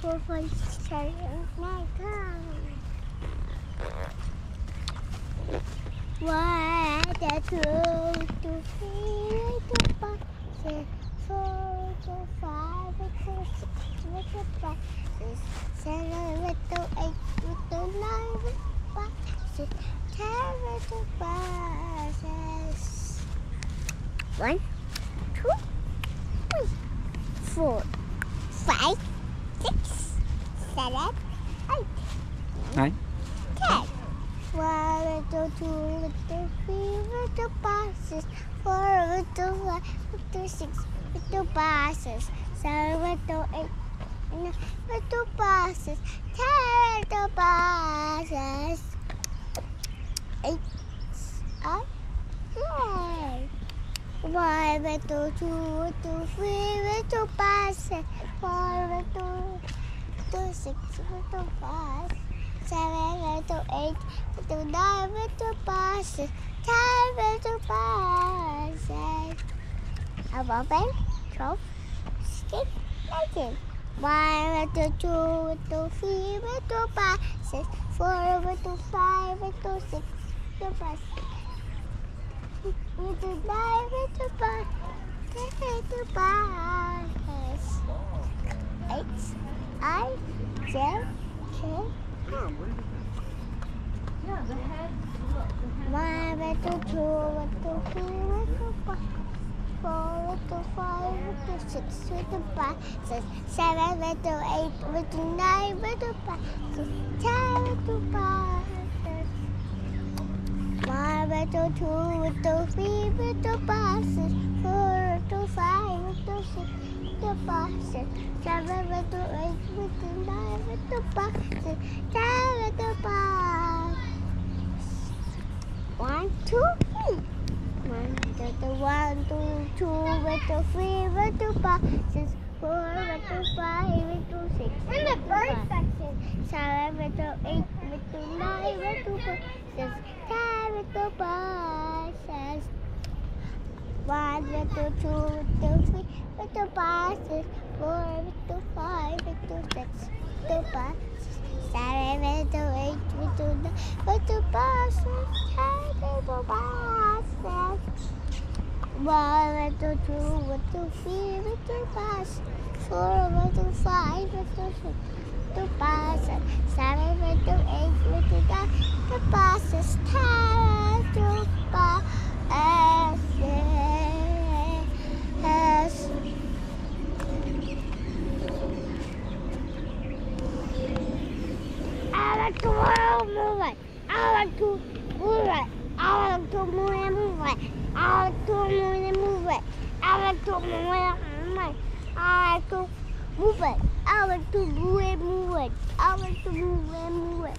five, six, seven, eight, nine, ten. One, two, two, three, two, five, six, four, two, five, six, two, five, six, seven, two, eight, two, nine, two, five, six, ten, two, five, six. One, two, three, four, five, six, seven, eight, Này ten. One, two, two, two, three, five, six, four, two, five, two, six, two, five, six, seven, two, eight, nine, two, five, six, ten, two, five, six, eight, nine, ten. One, two, two, two, three, five, six, four, two, seven, two, eight, two, nine, two, five, six, ten, two, five, six, eleven, twelve, sixteen, nineteen. One, two, two, two, three, two, five, six, four, two, five, two, six, two, five, we do nine, we do five, ten, we do five, six, ten, ten. Yeah, the head. Look, the head. One, two, three, we four, four, five, we six, we do five, six, seven, we eight, we nine, we do five, six, ten, we do five. One, we do two, we three, we do five, six, four, five, we six, five, six, seven, we do eight, we do nine, do five, six, ten, we do five. One, two, three. One, two, two, one, two, two, one, two, three, two, five, six, four, one, two, five, one, two, six. In the bird section. Seven, one, two, eight, one, two, nine, four, six, ten, one, two, five, six. One, one, two, two, three, two, five, six, four, one, two, five, one, two, six, two, five, seven, one, two, eight, one, two, nine, five, six, ten, five, six. One, one, two, two, three, five, six, four, one, two, five, one, two, six, five, six, seven, one, two, eight, one, two, nine, two, five, six, ten, two, five, and six. I like to move it. I like to I like to move it, move it. I like to move it, move it. I like to move it, move it. I like to move it. I like to move it, move it. I like to move it, move it.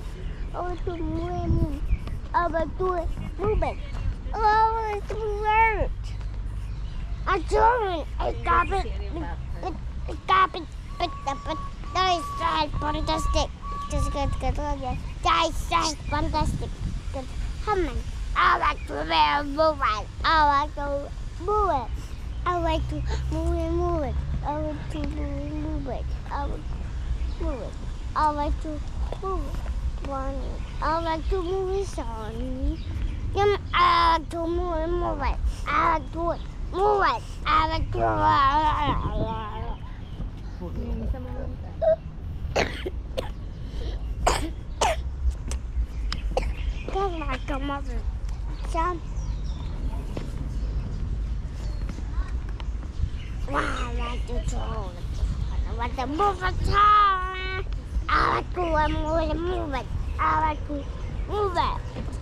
I like to move it, move it. I like to move it. I like to move it. I don't. I got it. It got it. But the but is right, fantastic. Just good, good, good, is right, fantastic. Good. Come on. I like to move it. I like to move it. I like to move it, move it. I like to move it, move it. I like to move it. I like to move it. I like to move it, sorry. I like to move it, move it. I like to move it. I like to Yung isa Come like a mother. Some. Wow, I like to it. I want to move it. I like to move it, move it. I like to move it.